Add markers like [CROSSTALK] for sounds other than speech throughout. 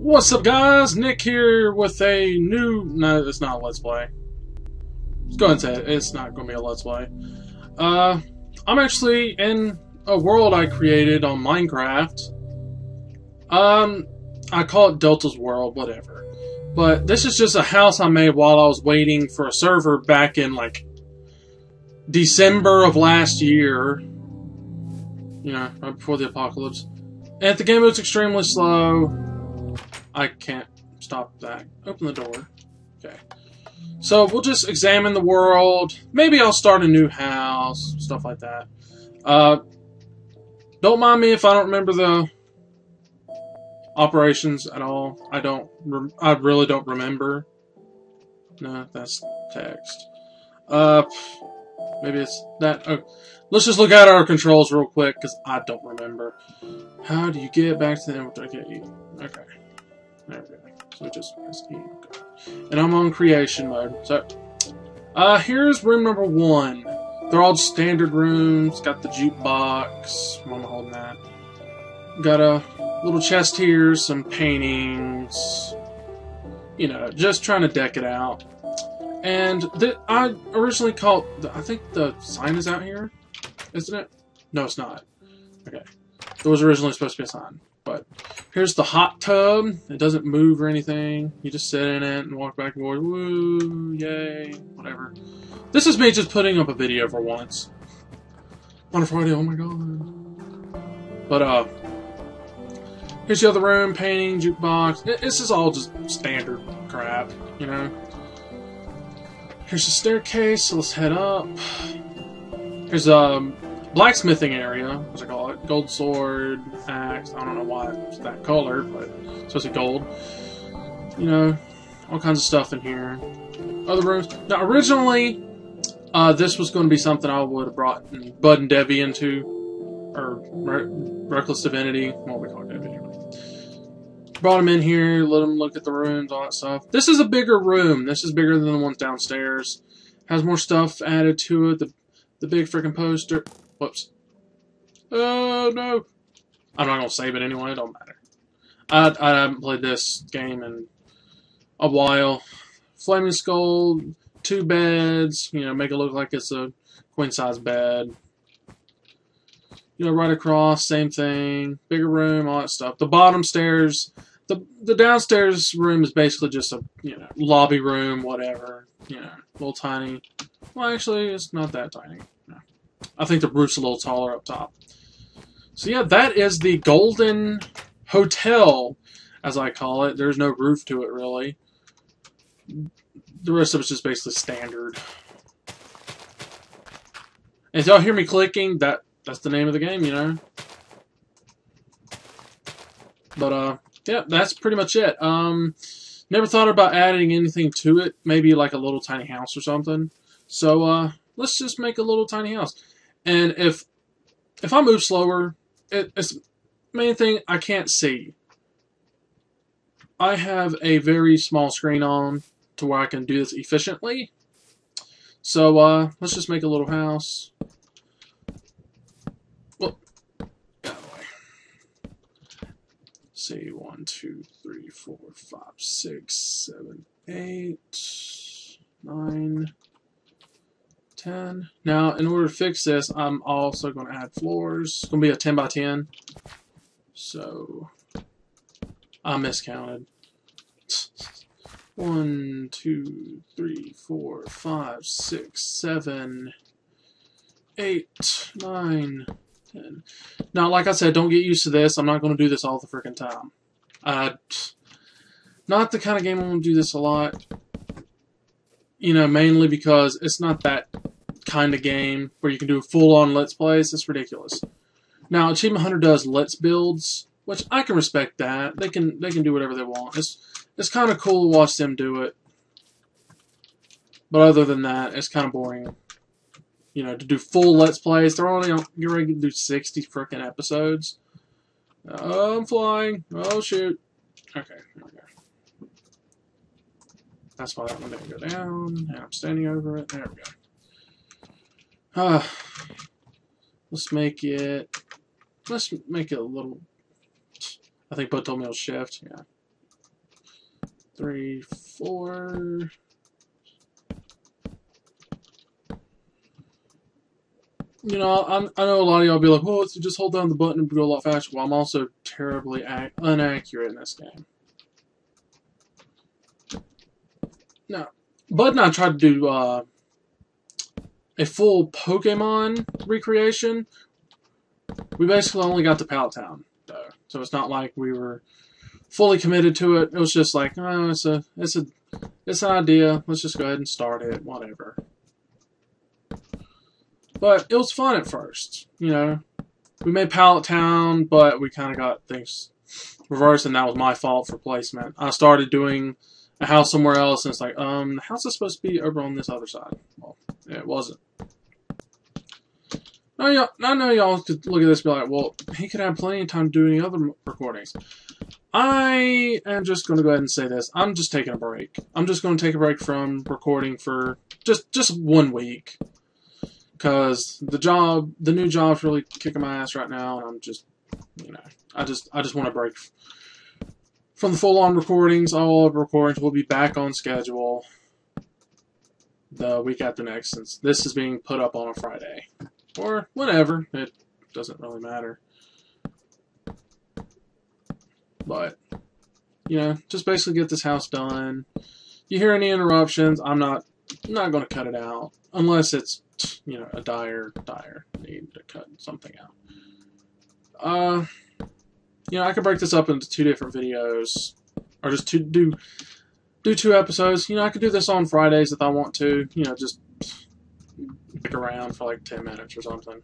What's up, guys? Nick here with a new. No, it's not a Let's Play. Let's go and say it. It's not going to be a Let's Play. Uh, I'm actually in a world I created on Minecraft. Um, I call it Delta's World, whatever. But this is just a house I made while I was waiting for a server back in, like, December of last year. You know, right before the apocalypse. And the game moves extremely slow, I can't stop that. Open the door. Okay. So we'll just examine the world. Maybe I'll start a new house, stuff like that. Uh, don't mind me if I don't remember the operations at all. I don't. I really don't remember. No, that's text. Uh, maybe it's that. Oh, let's just look at our controls real quick because I don't remember. How do you get back to the? Okay, okay. There we go. So just press E. And I'm on creation mode. So, uh, here's room number one. They're all standard rooms. Got the jukebox. I'm holding that. Got a little chest here, some paintings. You know, just trying to deck it out. And I originally called, the, I think the sign is out here, isn't it? No, it's not. Okay. There was originally supposed to be a sign. But here's the hot tub. It doesn't move or anything. You just sit in it and walk back and forth. Woo, yay, whatever. This is me just putting up a video for once. On a Friday, oh my god. But, uh, here's the other room, painting, jukebox. This is all just standard crap, you know? Here's the staircase, so let's head up. Here's um, blacksmithing area, as I call it. Gold sword, axe. I don't know why it's that color, but it's supposed to be gold. You know, all kinds of stuff in here. Other rooms. Now, originally, uh, this was going to be something I would have brought Bud and Debbie into, or Re Reckless Divinity. What we call it, Debbie. Brought them in here, let them look at the rooms, all that stuff. This is a bigger room. This is bigger than the ones downstairs. Has more stuff added to it. The the big freaking poster. Whoops. Oh, no. I'm not going to save it anyway. It don't matter. I, I haven't played this game in a while. Flaming Skull, two beds. You know, make it look like it's a queen-size bed. You know, right across, same thing. Bigger room, all that stuff. The bottom stairs, the the downstairs room is basically just a you know lobby room, whatever. You know, little tiny. Well, actually, it's not that tiny. I think the roof's a little taller up top. So yeah, that is the Golden Hotel, as I call it. There's no roof to it, really. The rest of it's just basically standard. And if y'all hear me clicking, that that's the name of the game, you know. But, uh, yeah, that's pretty much it. Um, never thought about adding anything to it. Maybe like a little tiny house or something. So, uh, let's just make a little tiny house. And if if I move slower, it, it's main thing I can't see. I have a very small screen on to where I can do this efficiently. So uh, let's just make a little house. Well, see, one, two, three, four, five, six, seven, eight, nine. 10. Now, in order to fix this, I'm also going to add floors. It's going to be a 10 by 10. So, I miscounted. 1, 2, 3, 4, 5, 6, 7, 8, 9, 10. Now, like I said, don't get used to this. I'm not going to do this all the freaking time. Uh, not the kind of game I'm going to do this a lot you know, mainly because it's not that kind of game where you can do full-on Let's Plays. It's ridiculous. Now, Achievement Hunter does Let's Builds, which I can respect that. They can they can do whatever they want. It's it's kind of cool to watch them do it. But other than that, it's kind of boring. You know, to do full Let's Plays, they're only you're ready to do 60 freaking episodes. Oh, I'm flying. Oh, shoot. Okay. That's why that one didn't go down. And I'm standing over it. There we go. Uh, let's make it, let's make it a little, I think it'll shift, yeah. three, four. You know, I'm, I know a lot of y'all be like, "Well, it's just hold down the button and go a lot faster." Well, I'm also terribly inaccurate in this game. No, Bud and I tried to do uh, a full Pokemon recreation. We basically only got to Pallet Town, though, so it's not like we were fully committed to it. It was just like, oh, it's a, it's a, it's an idea. Let's just go ahead and start it, whatever. But it was fun at first, you know. We made Pallet Town, but we kind of got things reversed, and that was my fault for placement. I started doing a house somewhere else, and it's like, um, the house is supposed to be over on this other side. Well, it wasn't. Now, y'all, I know y'all could look at this and be like, well, he could have plenty of time to do any other recordings. I am just going to go ahead and say this. I'm just taking a break. I'm just going to take a break from recording for just just one week. Because the job, the new job's really kicking my ass right now, and I'm just, you know, I just, I just want to break from the full-on recordings. All of recordings will be back on schedule the week after next, since this is being put up on a Friday or whenever. It doesn't really matter. But, you know, just basically get this house done. You hear any interruptions, I'm not not going to cut it out. Unless it's, you know, a dire, dire need to cut something out. Uh, you know, I could break this up into two different videos. Or just to do do two episodes. You know, I could do this on Fridays if I want to. You know, just pick around for like 10 minutes or something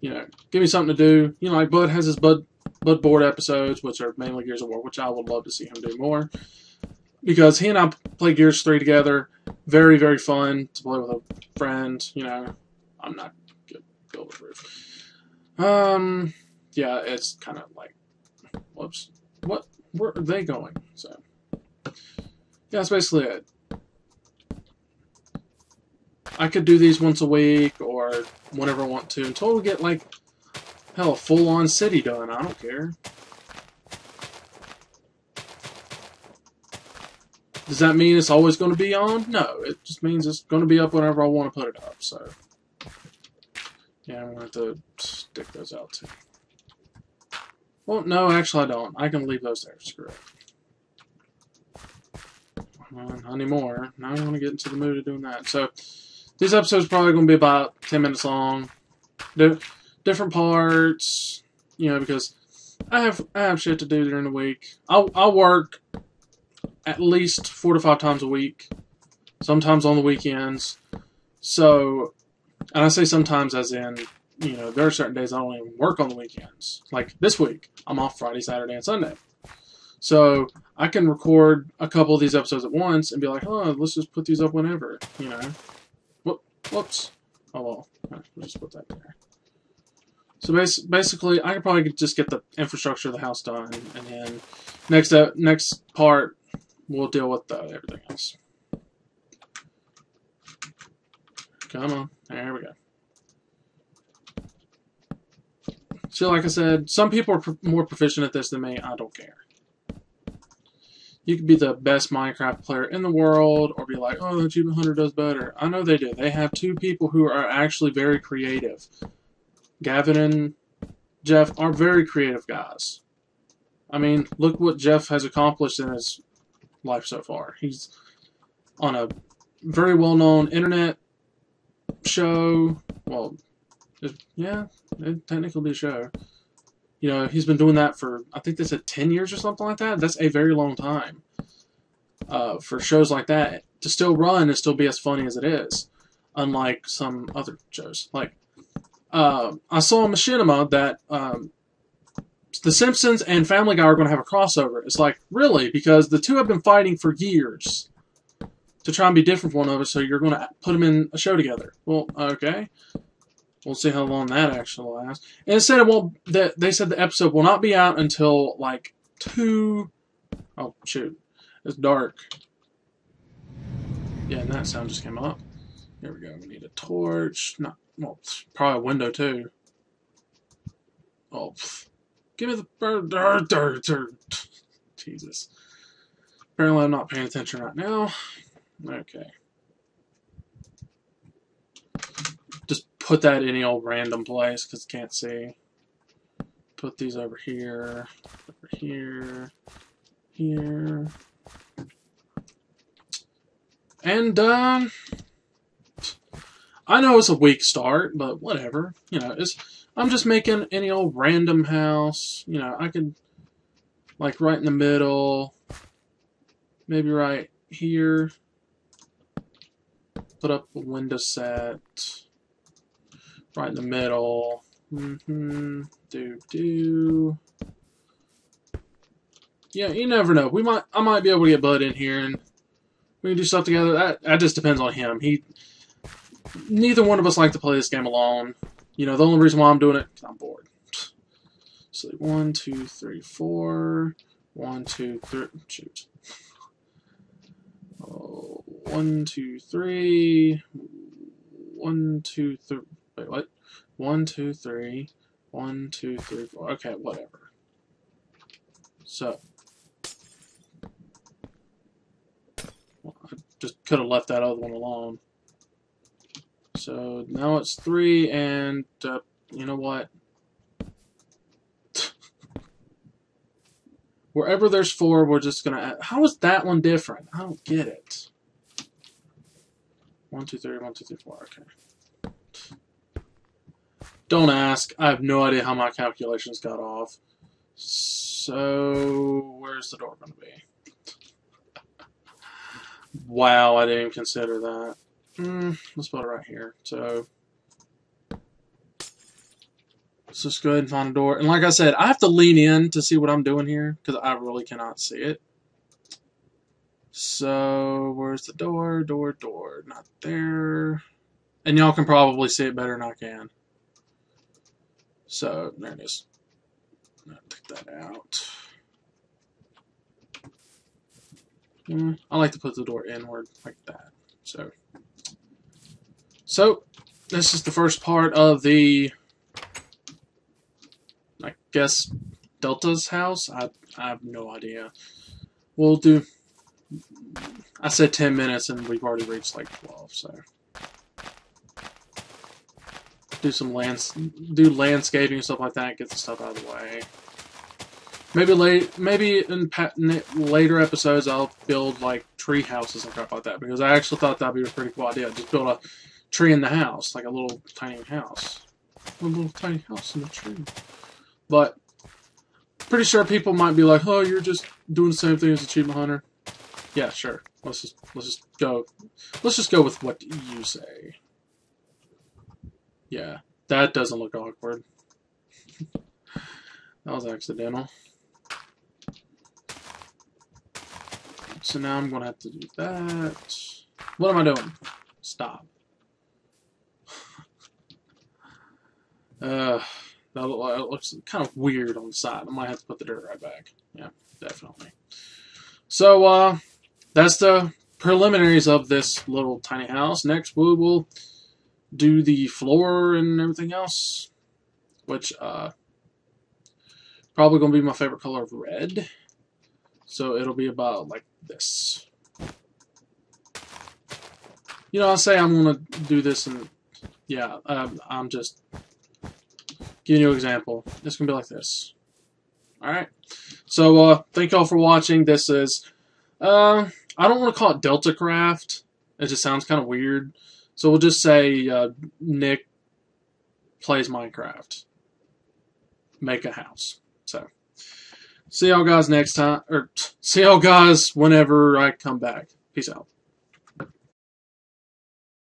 you know, give me something to do. You know, like Bud has his Bud Bud board episodes, which are mainly Gears of War, which I would love to see him do more. Because he and I play Gears 3 together. Very, very fun to play with a friend. You know, I'm not good, with Roof. Um, yeah, it's kind of like, whoops, what, where are they going? So, yeah, that's basically it. I could do these once a week or whenever I want to until we get like hell full on city done. I don't care. Does that mean it's always going to be on? No, it just means it's going to be up whenever I want to put it up. So yeah, I'm going to have to stick those out too. Well, no, actually I don't. I can leave those there. Screw it. Not anymore. Now I want to get into the mood of doing that. So this episode's probably going to be about 10 minutes long. Di different parts, you know, because I have I have shit to do during the week. I'll, I'll work at least four to five times a week, sometimes on the weekends. So, and I say sometimes as in, you know, there are certain days I don't even work on the weekends. Like this week, I'm off Friday, Saturday, and Sunday. So I can record a couple of these episodes at once and be like, oh, let's just put these up whenever, you know. Whoops. Oh well, I'll just put that there. So bas basically, I could probably just get the infrastructure of the house done, and then next uh, next part, we'll deal with uh, everything else. Come on, there we go. So like I said, some people are more proficient at this than me. I don't care you could be the best Minecraft player in the world or be like, oh, the Achievement Hunter does better. I know they do. They have two people who are actually very creative. Gavin and Geoff are very creative guys. I mean, look what Geoff has accomplished in his life so far. He's on a very well-known internet show. Well, it, yeah, it technically be a show. You know, he's been doing that for, I think they said 10 years or something like that. That's a very long time uh, for shows like that to still run and still be as funny as it is, unlike some other shows. Like, uh, I saw on Machinima that um, The Simpsons and Family Guy are going to have a crossover. It's like, really? Because the two have been fighting for years to try and be different from one another, so you're going to put them in a show together. Well, okay. We'll see how long that actually lasts. And it said won't. That they said the episode will not be out until like two. Oh shoot! It's dark. Yeah, and that sound just came up. Here we go. We need a torch. Not well, probably a window too. Oh, pff. give me the bird. Dirt, dirt, dirt. Jesus. Apparently I'm not paying attention right now. Okay. Just put that in any old random place because can't see. Put these over here, over here, here. And, um, I know it's a weak start, but whatever. You know, it's I'm just making any old random house. You know, I could, like, right in the middle, maybe right here, put up a window set, right in the middle. Mm-hmm. Do do. Yeah, you never know. We might, I might be able to get Bud in here and we can do stuff together. That that just depends on him. He, neither one of us like to play this game alone. You know, the only reason why I'm doing it, I'm bored. So one, two, three, four. One, two, three. Shoot. Oh, one, two, three. One, two, three. Wait, what? One, two, three. One, two, three, four. Okay, whatever. So. I just could have left that other one alone. So now it's three, and uh, you know what? [LAUGHS] Wherever there's four, we're just gonna add. How is that one different? I don't get it. One, two, three, one, two, three, four. Okay. Don't ask. I have no idea how my calculations got off. So, where's the door going to be? Wow, I didn't consider that. Mm, let's put it right here. So, let's just go ahead and find a door. And like I said, I have to lean in to see what I'm doing here because I really cannot see it. So, where's the door? Door, door. Not there. And y'all can probably see it better than I can. So there it is. Take that out. Mm, I like to put the door inward like that. So, so this is the first part of the, I guess, Delta's house. I I have no idea. We'll do. I said 10 minutes and we've already reached like 12, so do some lands, do landscaping and stuff like that. Get the stuff out of the way. Maybe late, maybe in later episodes I'll build like tree houses and crap like that because I actually thought that'd be a pretty cool idea. Just build a tree in the house, like a little tiny house, a little tiny house in a tree. But pretty sure people might be like, "Oh, you're just doing the same thing as Achievement Hunter." Yeah, sure. Let's just let's just go. Let's just go with what you say. Yeah, that doesn't look awkward. [LAUGHS] that was accidental. So now I'm to have to do that. What am I doing? Stop. [LAUGHS] uh, that looks kind of weird on the side. I might have to put the dirt right back. Yeah, definitely. So, uh, that's the preliminaries of this little tiny house. Next, we will do the floor and everything else, which uh, probably going to be my favorite color of red. So it'll be about like this. You know, I'll say I'm going to do this and yeah, um, I'm just giving you an example. It's going to be like this. Alright, so uh, thank y'all for watching. This is, uh, I don't want to call it Delta Craft. It just sounds kind of weird. So we'll just say uh, Nick plays Minecraft. Make a house. So, see y'all guys next time, or see y'all guys whenever I come back. Peace out.